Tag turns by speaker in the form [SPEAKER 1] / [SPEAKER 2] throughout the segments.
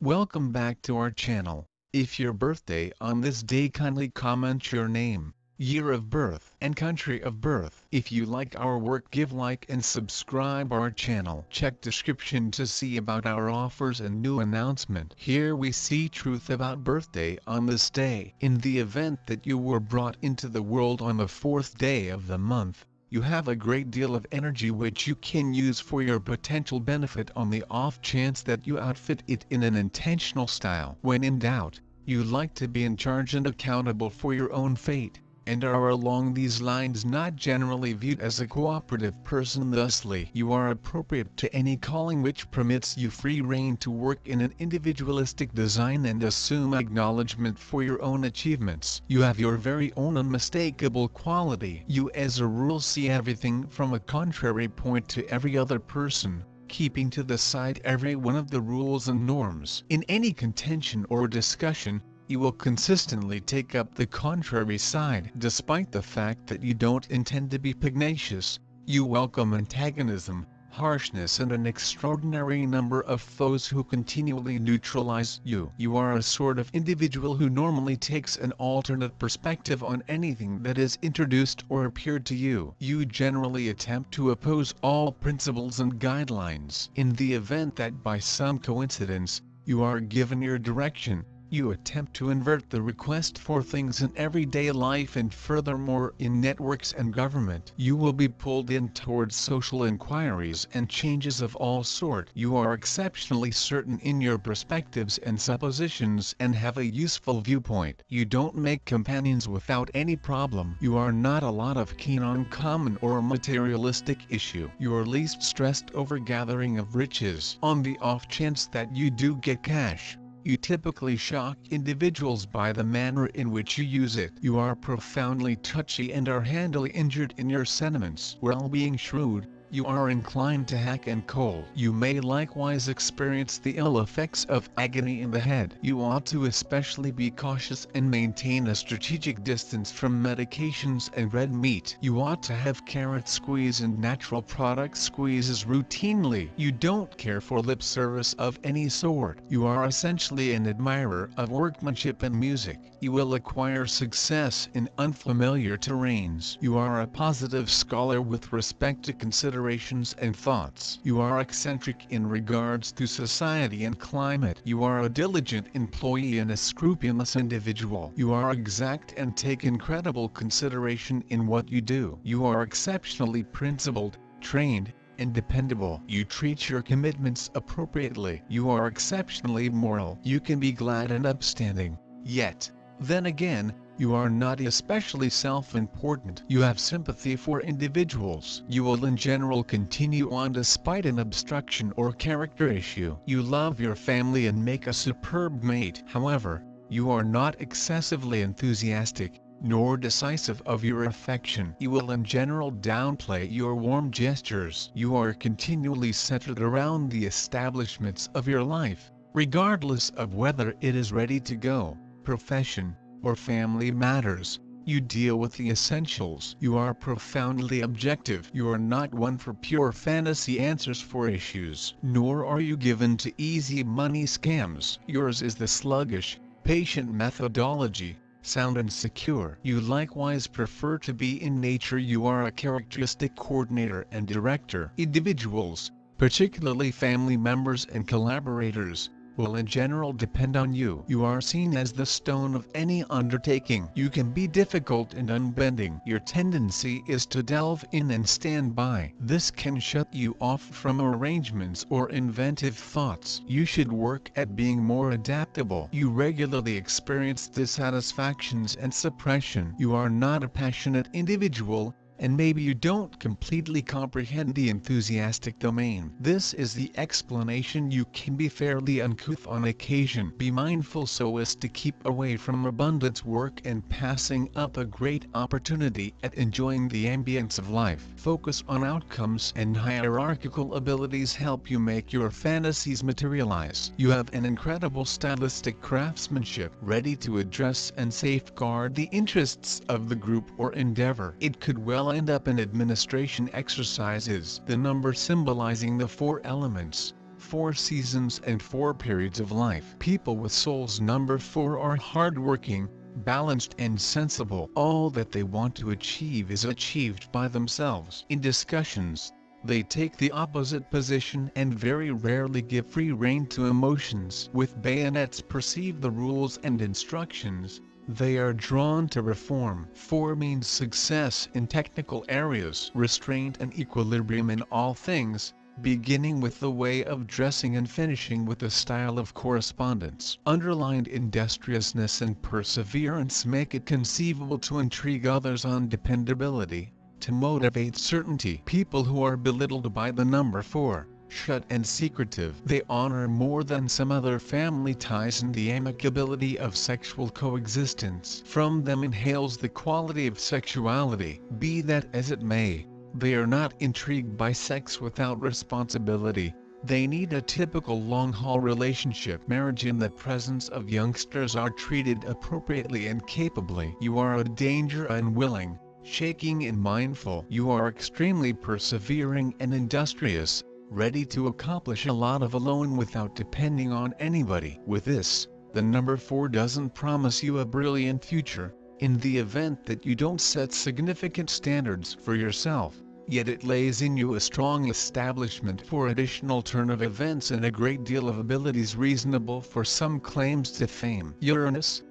[SPEAKER 1] Welcome back to our channel. If your birthday on this day kindly comment your name, year of birth and country of birth. If you like our work give like and subscribe our channel. Check description to see about our offers and new announcement. Here we see truth about birthday on this day. In the event that you were brought into the world on the fourth day of the month, you have a great deal of energy which you can use for your potential benefit on the off chance that you outfit it in an intentional style. When in doubt, you like to be in charge and accountable for your own fate and are along these lines not generally viewed as a cooperative person thusly you are appropriate to any calling which permits you free rein to work in an individualistic design and assume acknowledgement for your own achievements. You have your very own unmistakable quality. You as a rule see everything from a contrary point to every other person keeping to the side every one of the rules and norms. In any contention or discussion, you will consistently take up the contrary side. Despite the fact that you don't intend to be pugnacious, you welcome antagonism, harshness and an extraordinary number of foes who continually neutralize you. You are a sort of individual who normally takes an alternate perspective on anything that is introduced or appeared to you. You generally attempt to oppose all principles and guidelines. In the event that by some coincidence, you are given your direction, you attempt to invert the request for things in everyday life and furthermore in networks and government. You will be pulled in towards social inquiries and changes of all sort. You are exceptionally certain in your perspectives and suppositions and have a useful viewpoint. You don't make companions without any problem. You are not a lot of keen on common or materialistic issue. You are least stressed over gathering of riches. On the off chance that you do get cash, you typically shock individuals by the manner in which you use it. You are profoundly touchy and are handily injured in your sentiments. While being shrewd, you are inclined to hack and coal. You may likewise experience the ill effects of agony in the head. You ought to especially be cautious and maintain a strategic distance from medications and red meat. You ought to have carrot squeeze and natural product squeezes routinely. You don't care for lip service of any sort. You are essentially an admirer of workmanship and music. You will acquire success in unfamiliar terrains. You are a positive scholar with respect to consider considerations and thoughts. You are eccentric in regards to society and climate. You are a diligent employee and a scrupulous individual. You are exact and take incredible consideration in what you do. You are exceptionally principled, trained, and dependable. You treat your commitments appropriately. You are exceptionally moral. You can be glad and upstanding. Yet, then again, you are not especially self-important. You have sympathy for individuals. You will in general continue on despite an obstruction or character issue. You love your family and make a superb mate. However, you are not excessively enthusiastic, nor decisive of your affection. You will in general downplay your warm gestures. You are continually centered around the establishments of your life, regardless of whether it is ready to go, profession, or family matters, you deal with the essentials. You are profoundly objective. You are not one for pure fantasy answers for issues. Nor are you given to easy money scams. Yours is the sluggish, patient methodology, sound and secure. You likewise prefer to be in nature. You are a characteristic coordinator and director. Individuals, particularly family members and collaborators, will in general depend on you. You are seen as the stone of any undertaking. You can be difficult and unbending. Your tendency is to delve in and stand by. This can shut you off from arrangements or inventive thoughts. You should work at being more adaptable. You regularly experience dissatisfactions and suppression. You are not a passionate individual, and maybe you don't completely comprehend the enthusiastic domain. This is the explanation you can be fairly uncouth on occasion. Be mindful so as to keep away from abundance work and passing up a great opportunity at enjoying the ambience of life. Focus on outcomes and hierarchical abilities help you make your fantasies materialize. You have an incredible stylistic craftsmanship ready to address and safeguard the interests of the group or endeavor. It could well end up in administration exercises. The number symbolizing the four elements, four seasons and four periods of life. People with souls number four are hardworking, balanced and sensible. All that they want to achieve is achieved by themselves. In discussions, they take the opposite position and very rarely give free rein to emotions. With bayonets perceive the rules and instructions, they are drawn to reform. 4 means success in technical areas, restraint and equilibrium in all things, beginning with the way of dressing and finishing with the style of correspondence. Underlined industriousness and perseverance make it conceivable to intrigue others on dependability, to motivate certainty. People who are belittled by the number 4, shut and secretive. They honor more than some other family ties and the amicability of sexual coexistence. From them inhales the quality of sexuality. Be that as it may, they are not intrigued by sex without responsibility. They need a typical long-haul relationship. Marriage in the presence of youngsters are treated appropriately and capably. You are a danger unwilling shaking and mindful. You are extremely persevering and industrious, ready to accomplish a lot of alone without depending on anybody. With this, the number 4 doesn't promise you a brilliant future, in the event that you don't set significant standards for yourself, yet it lays in you a strong establishment for additional turn of events and a great deal of abilities reasonable for some claims to fame. Uranus,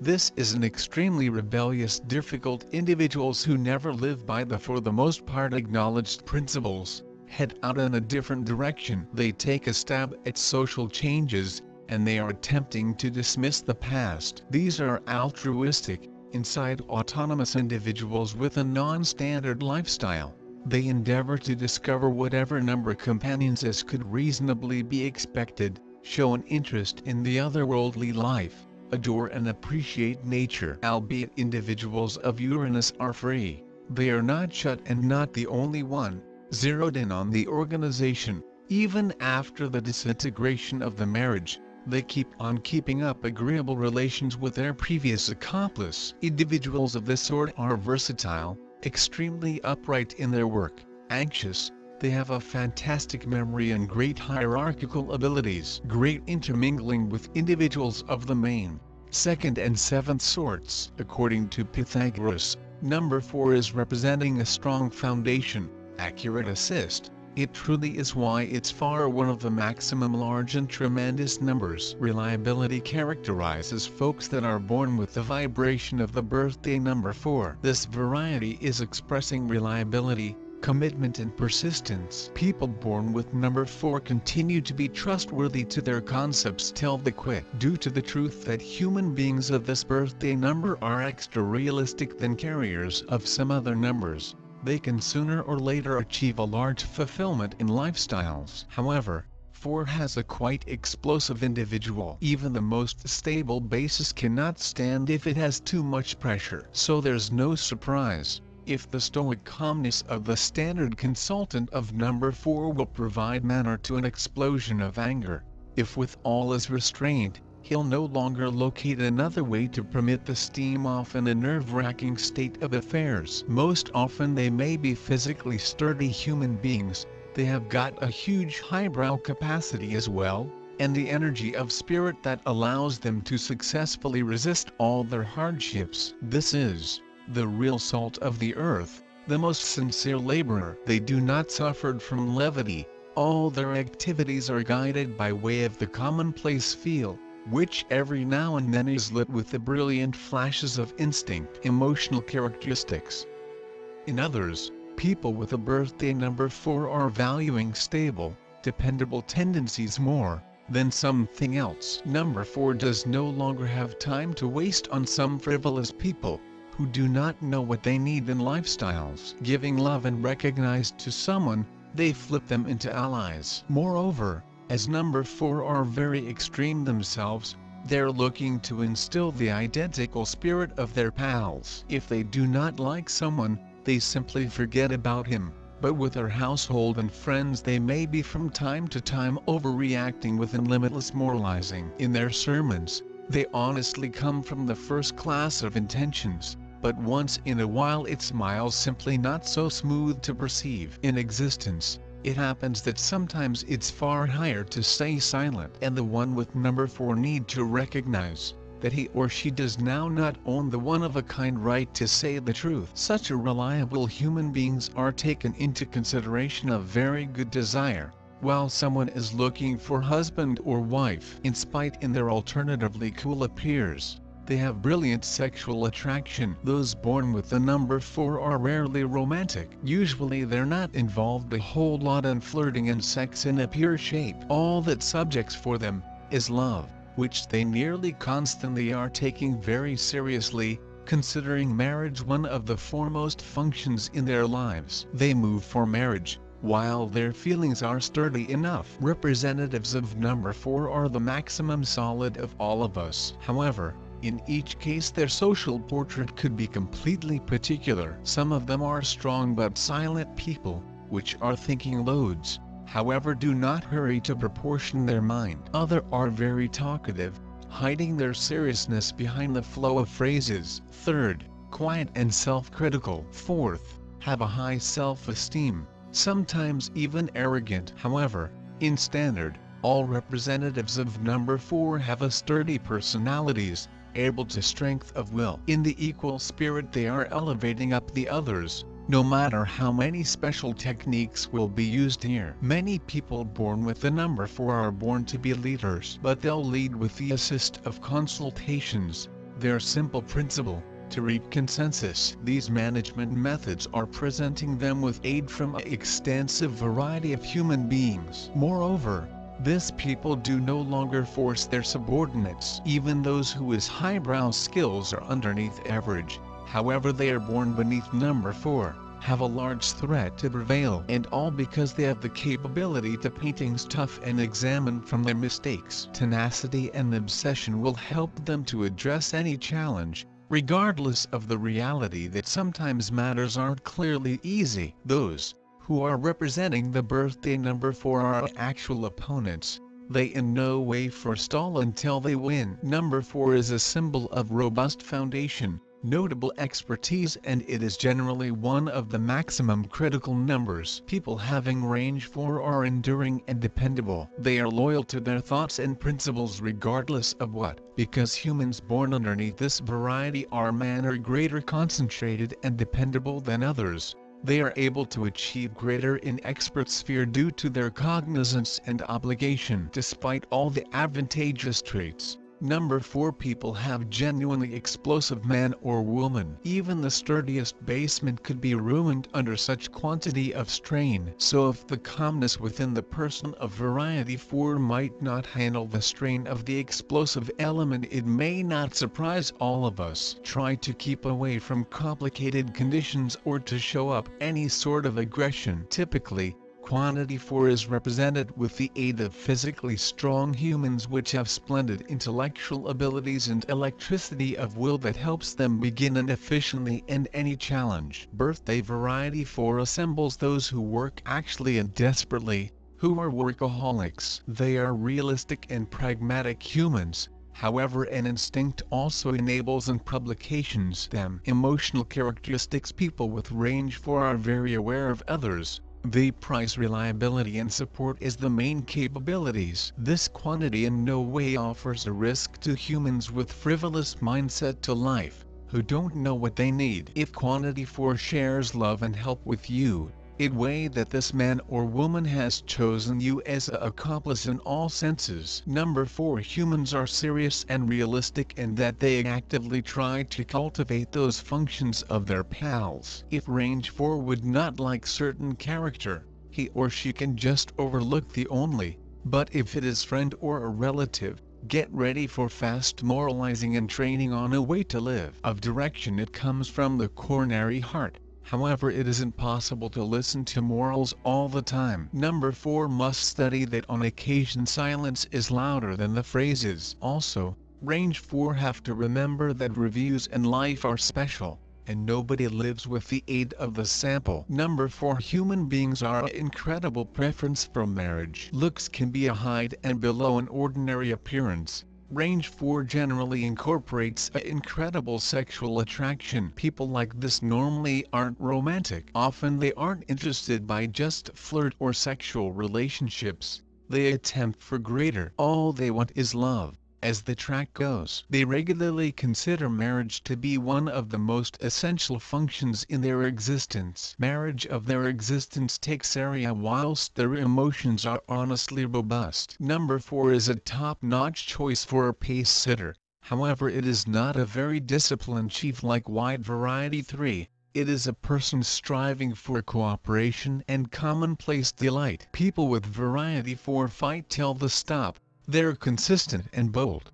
[SPEAKER 1] this is an extremely rebellious difficult individuals who never live by the for the most part acknowledged principles, head out in a different direction. They take a stab at social changes, and they are attempting to dismiss the past. These are altruistic, inside autonomous individuals with a non-standard lifestyle. They endeavor to discover whatever number companions as could reasonably be expected, show an interest in the otherworldly life, adore and appreciate nature. Albeit individuals of Uranus are free, they are not shut and not the only one, zeroed in on the organization, even after the disintegration of the marriage. They keep on keeping up agreeable relations with their previous accomplice. Individuals of this sort are versatile, extremely upright in their work, anxious, they have a fantastic memory and great hierarchical abilities. Great intermingling with individuals of the main, second and seventh sorts. According to Pythagoras, number 4 is representing a strong foundation, accurate assist. It truly is why it's far one of the maximum large and tremendous numbers. Reliability characterizes folks that are born with the vibration of the birthday number 4. This variety is expressing reliability, commitment and persistence. People born with number 4 continue to be trustworthy to their concepts till the quit. Due to the truth that human beings of this birthday number are extra realistic than carriers of some other numbers, they can sooner or later achieve a large fulfillment in lifestyles. However, 4 has a quite explosive individual. Even the most stable basis cannot stand if it has too much pressure. So there's no surprise if the stoic calmness of the standard consultant of number 4 will provide manner to an explosion of anger, if with all is restrained, he'll no longer locate another way to permit the steam off in a nerve-wracking state of affairs. Most often they may be physically sturdy human beings, they have got a huge highbrow capacity as well, and the energy of spirit that allows them to successfully resist all their hardships. This is the real salt of the earth, the most sincere laborer. They do not suffer from levity, all their activities are guided by way of the commonplace feel, which every now and then is lit with the brilliant flashes of instinct. Emotional characteristics. In others, people with a birthday number 4 are valuing stable, dependable tendencies more than something else. Number 4 does no longer have time to waste on some frivolous people, who do not know what they need in lifestyles. Giving love and recognized to someone, they flip them into allies. Moreover, as number 4 are very extreme themselves, they're looking to instill the identical spirit of their pals. If they do not like someone, they simply forget about him, but with their household and friends they may be from time to time overreacting with limitless moralizing. In their sermons, they honestly come from the first class of intentions, but once in a while it smiles simply not so smooth to perceive. In existence, It happens that sometimes it's far higher to stay silent and the one with number 4 need to recognize that he or she does now not own the one-of-a-kind right to say the truth. Such a reliable human beings are taken into consideration of very good desire, while someone is looking for husband or wife. In spite in their alternatively cool appears, they have brilliant sexual attraction. Those born with the number 4 are rarely romantic. Usually they're not involved a whole lot in flirting and sex in a pure shape. All that subjects for them, is love which they nearly constantly are taking very seriously, considering marriage one of the foremost functions in their lives. They move for marriage, while their feelings are sturdy enough. Representatives of number 4 are the maximum solid of all of us. However, in each case their social portrait could be completely particular. Some of them are strong but silent people, which are thinking loads, however do not hurry to proportion their mind. Other are very talkative, hiding their seriousness behind the flow of phrases. Third, quiet and self-critical. Fourth, have a high self-esteem, sometimes even arrogant. However, in standard, all representatives of number 4 have a sturdy personalities, able to strength of will. In the equal spirit they are elevating up the others, no matter how many special techniques will be used here. Many people born with the number 4 are born to be leaders, but they'll lead with the assist of consultations, their simple principle, to reap consensus. These management methods are presenting them with aid from an extensive variety of human beings. Moreover, this people do no longer force their subordinates. Even those whose highbrow skills are underneath average, however they are born beneath number 4, have a large threat to prevail and all because they have the capability to paint things tough and examine from their mistakes. Tenacity and obsession will help them to address any challenge, regardless of the reality that sometimes matters aren't clearly easy. Those who are representing the birthday number 4 are actual opponents. They in no way forestall until they win. Number 4 is a symbol of robust foundation, notable expertise and it is generally one of the maximum critical numbers. People having range 4 are enduring and dependable. They are loyal to their thoughts and principles regardless of what. Because humans born underneath this variety are man or greater concentrated and dependable than others they are able to achieve greater in expert sphere due to their cognizance and obligation. Despite all the advantageous traits, Number 4 people have genuinely explosive man or woman. Even the sturdiest basement could be ruined under such quantity of strain. So if the calmness within the person of variety 4 might not handle the strain of the explosive element it may not surprise all of us. Try to keep away from complicated conditions or to show up any sort of aggression. Typically, Quantity 4 is represented with the aid of physically strong humans which have splendid intellectual abilities and electricity of will that helps them begin and efficiently end any challenge. Birthday Variety 4 assembles those who work actually and desperately, who are workaholics. They are realistic and pragmatic humans, However an instinct also enables and publications them. Emotional characteristics people with range 4 are very aware of others, the price reliability and support is the main capabilities. This quantity in no way offers a risk to humans with frivolous mindset to life, who don't know what they need. If quantity 4 shares love and help with you, it way that this man or woman has chosen you as a accomplice in all senses. Number 4 Humans are serious and realistic in that they actively try to cultivate those functions of their pals. If range 4 would not like certain character, he or she can just overlook the only, but if it is friend or a relative, get ready for fast moralizing and training on a way to live. Of direction it comes from the coronary heart However it is impossible to listen to morals all the time. Number 4 must study that on occasion silence is louder than the phrases. Also, range 4 have to remember that reviews and life are special, and nobody lives with the aid of the sample. Number 4 Human beings are incredible preference for marriage. Looks can be a hide and below an ordinary appearance Range 4 generally incorporates incredible sexual attraction. People like this normally aren't romantic. Often they aren't interested by just flirt or sexual relationships. They attempt for greater. All they want is love. As the track goes, they regularly consider marriage to be one of the most essential functions in their existence. Marriage of their existence takes area whilst their emotions are honestly robust. Number 4 is a top-notch choice for a pace sitter, however it is not a very disciplined chief like Wide Variety 3. It is a person striving for cooperation and commonplace delight. People with Variety 4 fight till the stop. They're consistent and bold.